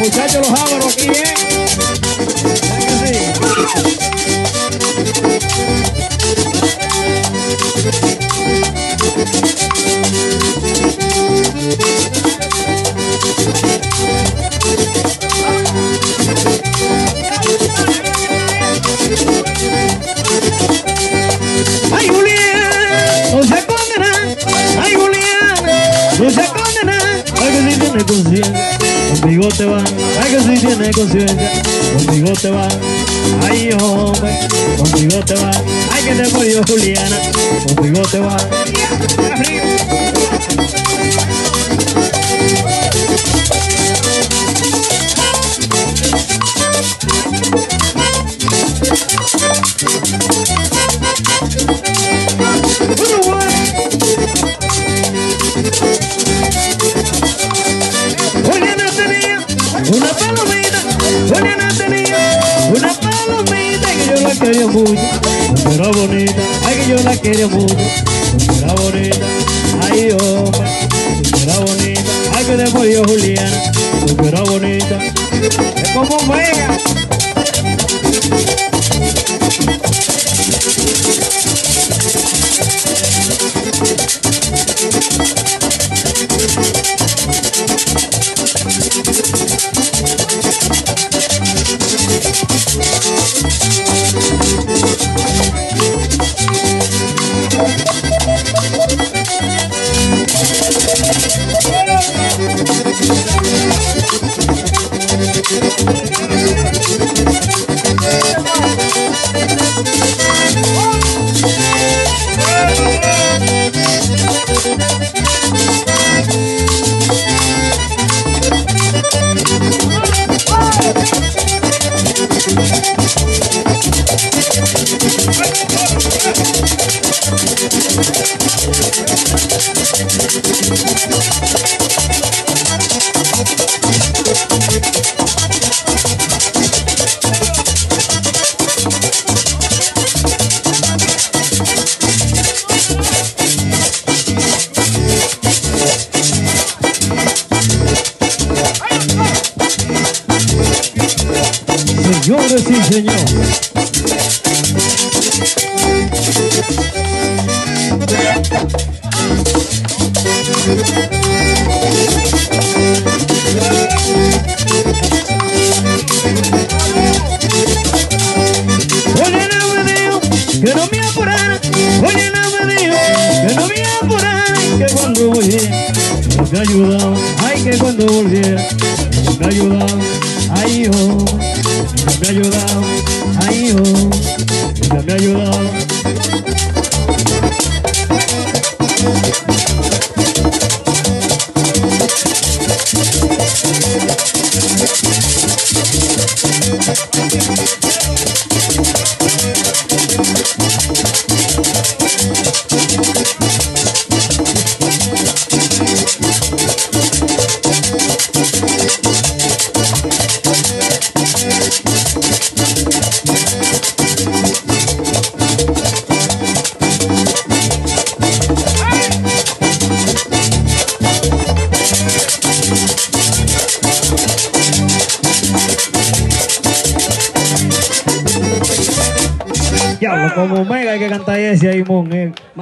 muchachos los ávaros aquí, ¿eh? Conmigo te van. Ay, que si tiene conciencia, te van. Ay, hombre, conmigo te van. Ay, que te murió Juliana, conmigo te van. Yo la quería mucho, era bonita, ay que yo la quería mucho, era bonita, ay hombre, era bonita, ay que te murió Juliana, era bonita, es como mega. Señores y señores. Me dijo que no me apurara. Juliana me como mega hay que cantar ese ahí, mon. eh.